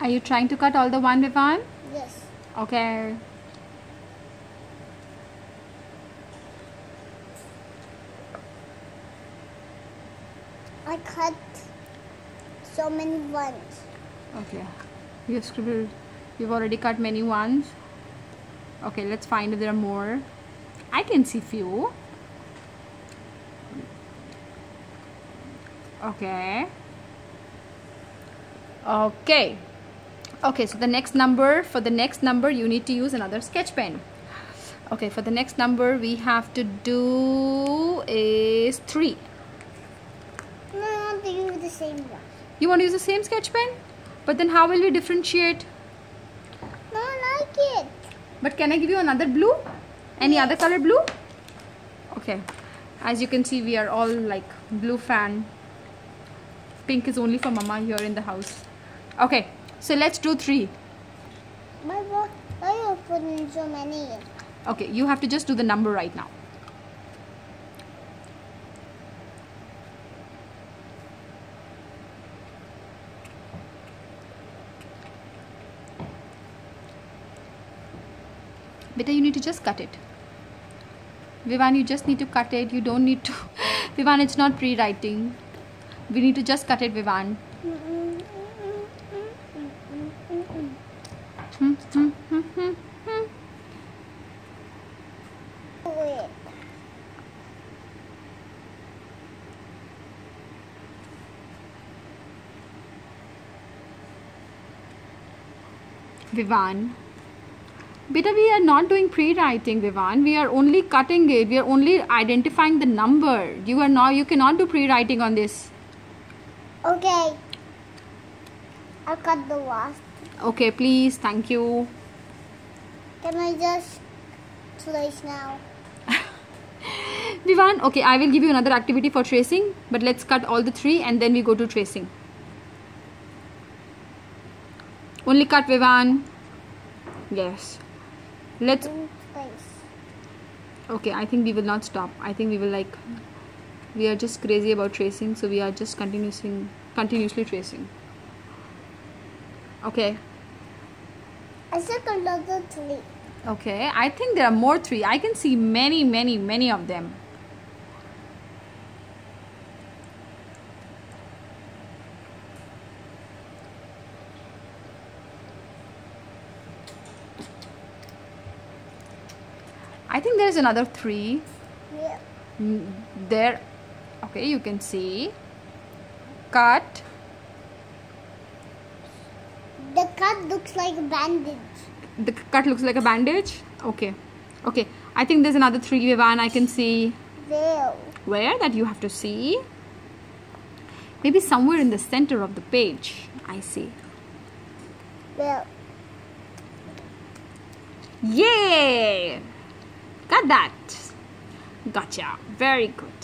Are you trying to cut all the one, Vivaan? Yes. Okay. I cut so many ones. Okay. You've scribbled. You've already cut many ones. Okay, let's find if there are more. I can see few. Okay. Okay. Okay, so the next number, for the next number, you need to use another sketch pen. Okay, for the next number, we have to do is 3. No, I want to use the same one. You want to use the same sketch pen? But then how will we differentiate? No, I like it. But can I give you another blue? Any other color blue? Okay. As you can see, we are all like blue fan. Pink is only for mama here in the house. Okay. So let's do three. My why you putting so many? Okay. You have to just do the number right now. Beta, you need to just cut it. Vivaan, you just need to cut it. You don't need to. Vivaan, it's not pre-writing. We need to just cut it, Vivaan. Hmm, hmm, Vivaan. Beta, we are not doing pre-writing, Vivaan. We are only cutting it. We are only identifying the number. You are not. You cannot do pre-writing on this. Okay. I cut the last. Okay, please. Thank you. Can I just trace now? Vivaan, okay, I will give you another activity for tracing, but let's cut all the three and then we go to tracing. Only cut, Vivaan. Yes. Let's. Okay, I think we will not stop. I think we will like. We are just crazy about tracing, so we are just continuously, continuously tracing. Okay. I circled another three. Okay, I think there are more three. I can see many, many, many of them. I think there's another three. Yeah. Mm, There, okay, you can see. Cut. The cut looks like a bandage. The cut looks like a bandage. Okay, okay. I think there's another three, Vivaan. I can see. There. where that you have to see maybe somewhere in the center of the page i see There. yay got that gotcha very good